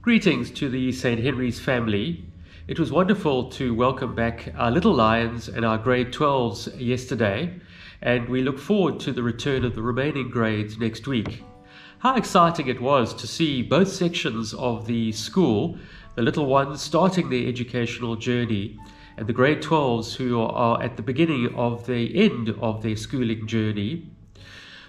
Greetings to the St. Henry's family. It was wonderful to welcome back our little lions and our grade 12s yesterday, and we look forward to the return of the remaining grades next week. How exciting it was to see both sections of the school, the little ones starting their educational journey, and the grade 12s who are at the beginning of the end of their schooling journey.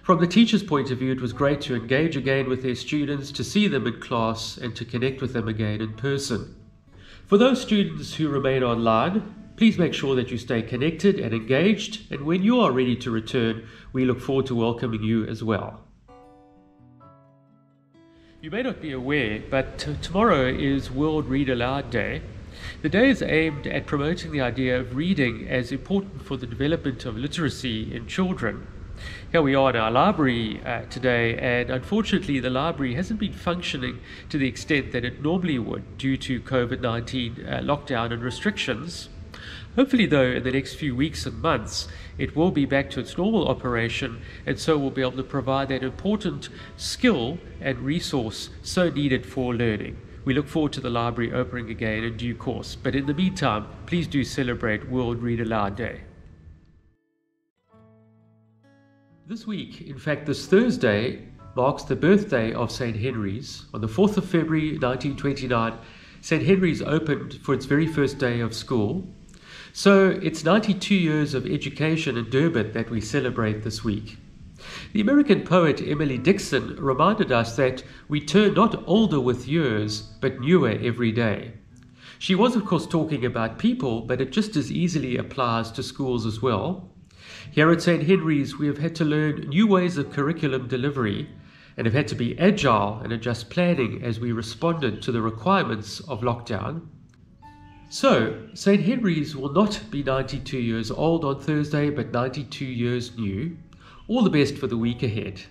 From the teacher's point of view, it was great to engage again with their students, to see them in class, and to connect with them again in person. For those students who remain online, please make sure that you stay connected and engaged, and when you are ready to return, we look forward to welcoming you as well. You may not be aware, but t- tomorrow is World Read Aloud Day. The day is aimed at promoting the idea of reading as important for the development of literacy in children. Here we are in our library uh, today, and unfortunately, the library hasn't been functioning to the extent that it normally would due to COVID 19 uh, lockdown and restrictions. Hopefully, though, in the next few weeks and months, it will be back to its normal operation, and so we'll be able to provide that important skill and resource so needed for learning. We look forward to the library opening again in due course, but in the meantime, please do celebrate World Read Aloud Day. This week, in fact, this Thursday, marks the birthday of St. Henry's. On the 4th of February 1929, St. Henry's opened for its very first day of school. So it's 92 years of education in Durban that we celebrate this week. The American poet Emily Dickinson reminded us that we turn not older with years, but newer every day. She was, of course, talking about people, but it just as easily applies to schools as well. Here at St. Henry's, we have had to learn new ways of curriculum delivery and have had to be agile and adjust planning as we responded to the requirements of lockdown. So, St. Henry's will not be 92 years old on Thursday, but 92 years new. All the best for the week ahead.